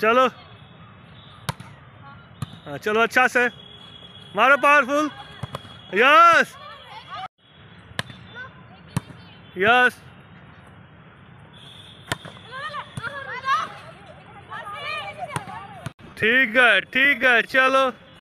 चलो। हाँ चलो अच्छा से। मारो पावरफुल यस यस ठीक है ठीक है चलो।